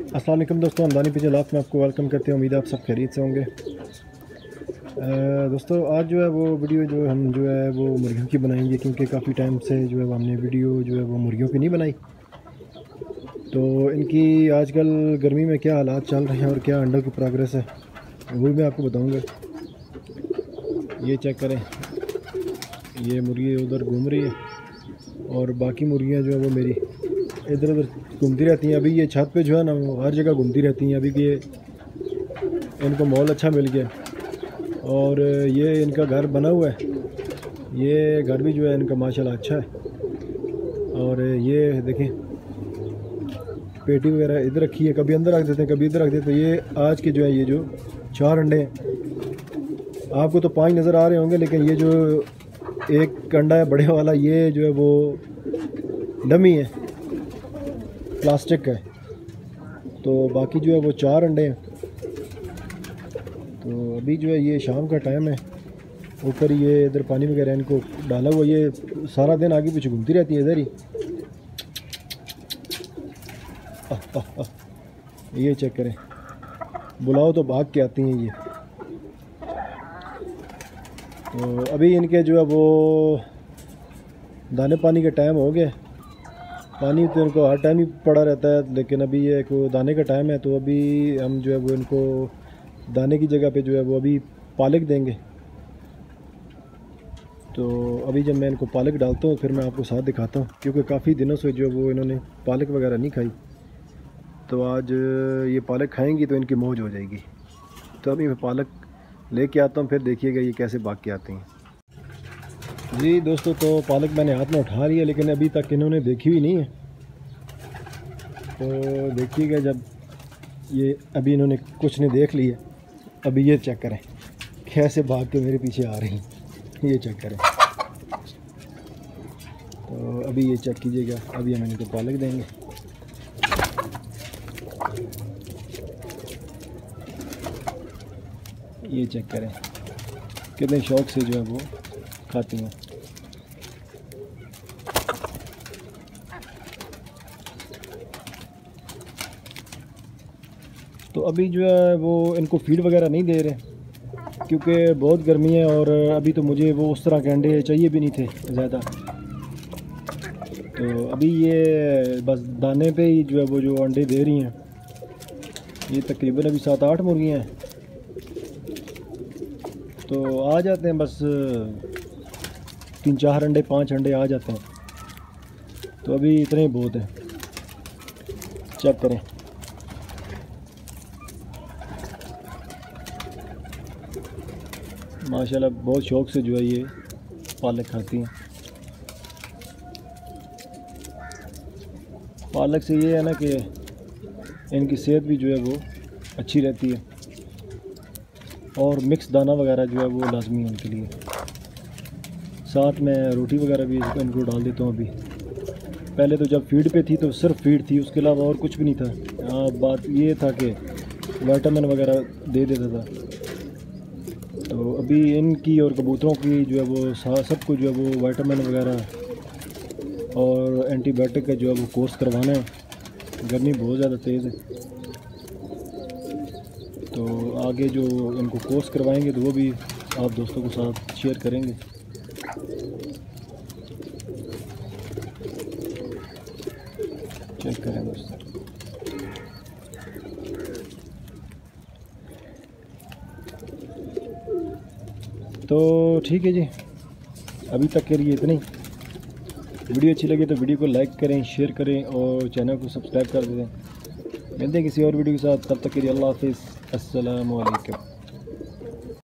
السلام علیکم دوستوں اندانی پہ جی لاف میں آپ کو ویلکم کرتے ہیں۔ امید ہے آپ سب خرید سے ہوں گے۔ دوستو، آج جو ہے وہ ویڈیو جو ہم جو ہے وہ مرغیوں کی بنائیں گے، کیونکہ کافی ٹائم سے جو ہے وہ ہم نے ویڈیو جو ہے وہ مرغیوں کی نہیں بنائی۔ تو ان کی آج کل گرمی میں کیا حالات چل رہے ہیں اور کیا انڈوں کی پروگریس ہے، وہ بھی میں آپ کو بتاؤں گا۔ یہ چیک کریں۔ یہ مرغی ادھر گھوم رہی ہے اور باقی مرغیاں جو ہے وہ میری۔ ادھر ادھر گھومتی رہتی ہیں۔ ابھی یہ چھت پہ جو ہے نا، وہ ہر جگہ گھومتی رہتی ہیں۔ ابھی کہ ان کو مال اچھا مل گیا۔ اور یہ ان کا گھر بنا ہوا ہے۔ یہ گھر بھی جو ہے، ان کا ماشاءاللہ اچھا ہے۔ اور یہ دیکھیں، پیٹی وغیرہ ادھر رکھی ہے۔ کبھی اندر رکھ دیتے ہیں، کبھی ادھر رکھ دیتے ہیں۔ یہ آج کے جو ہے یہ جو چار انڈے ہیں۔ آپ کو تو پانچ نظر آ رہے ہوں گے، لیکن یہ جو ایک انڈا ہے، بڑے والا، یہ جو ہے وہ ڈمی ہے۔ پلاسٹک کا ہے۔ تو باقی جو ہے وہ چار انڈے ہیں۔ تو ابھی جو ہے یہ شام کا ٹائم ہے۔ اوپر یہ ادھر پانی وغیرہ ان کو ڈالا ہوا یہ سارا دن آگے پیچھے گھومتی رہتی ہے ادھر ہی۔ یہ چیک کریں۔ بلاؤ تو بھاگ کے آتی ہیں یہ۔ تو ابھی ان کے جو ہے وہ دانے پانی کا ٹائم ہو گیا۔ پانی تو ان کو ہر ٹائم ہی پڑا رہتا ہے، لیکن ابھی یہ ایک دانے کا ٹائم ہے، تو ابھی ہم جو ہے وہ ان کو دانے کی جگہ پہ جو ہے وہ ابھی پالک دیں گے۔ تو ابھی جب میں ان کو پالک ڈالتا ہوں، پھر میں آپ کو ساتھ دکھاتا ہوں، کیونکہ کافی دنوں سے جو وہ انہوں نے پالک وغیرہ نہیں کھائی۔ تو آج یہ پالک کھائیں گی تو ان کی موج ہو جائے گی۔ تو ابھی میں پالک لے کے آتا ہوں، پھر دیکھیے گا یہ کیسے باغ کے آتے ہیں۔ جی دوستو، تو پالک میں نے ہاتھ میں اٹھا لیا، لیکن ابھی تک انہوں نے دیکھی ہوئی نہیں ہے۔ تو دیکھیے گا جب یہ ابھی انہوں نے کچھ نہیں دیکھ لی ہے۔ ابھی یہ چیک کریں۔ کیسے بھاگ کے میرے پیچھے آ رہی ہیں؟ یہ چیک کریں۔ تو ابھی یہ چیک کیجیے گا۔ ابھی ہم ان کو پالک دیں گے۔ یہ چیک کریں۔ کتنے شوق سے جو ہے وہ کھاتی ہیں۔ تو ابھی جو ہے وہ ان کو فیڈ وغیرہ نہیں دے رہے، کیونکہ بہت گرمی ہے اور ابھی تو مجھے وہ اس طرح کے انڈے چاہیے بھی نہیں تھے زیادہ۔ تو ابھی یہ بس دانے پہ ہی جو ہے وہ جو انڈے دے رہی ہیں، یہ تقریباً ابھی سات آٹھ مرغیاں ہیں۔ تو آ جاتے ہیں بس، تین چار انڈے، پانچ انڈے آ جاتے ہیں۔ تو ابھی اتنے ہی بہت ہیں۔ چیک کریں۔ ماشاءاللہ بہت شوق سے جو ہے یہ پالک کھاتی ہیں۔ پالک سے یہ ہے نا کہ ان کی صحت بھی جو ہے وہ اچھی رہتی ہے۔ اور مکس دانہ وغیرہ جو ہے وہ لازمی ہے ان کے لیے۔ ساتھ میں روٹی وغیرہ بھی ان کو ڈال دیتا ہوں ابھی۔ پہلے تو جب فیڈ پہ تھی تو صرف فیڈ تھی، اس کے علاوہ اور کچھ بھی نہیں تھا۔ ہاں بات یہ تھا کہ وائٹامن وغیرہ دے دیتا تھا۔ تو ابھی ان کی اور کبوتروں کی جو ہے وہ سب کو جو ہے وہ وائٹامن وغیرہ اور اینٹی بائیوٹک کا جو ہے وہ کورس کروانا ہے۔ گرمی بہت زیادہ تیز ہے۔ تو آگے جو ان کو کورس کروائیں گے تو وہ بھی آپ دوستوں کے ساتھ شیئر کریں گے۔ چیک کریں دوستوں۔ تو ٹھیک ہے جی۔ ابھی تک کے لیے اتنا ہی ویڈیو اچھی لگے تو ویڈیو کو لائک کریں، شیئر کریں اور چینل کو سبسکرائب کر دیں۔ ملتے ہیں کسی اور ویڈیو کے ساتھ۔ تب تک کے لیے اللہ حافظ۔ السلام علیکم۔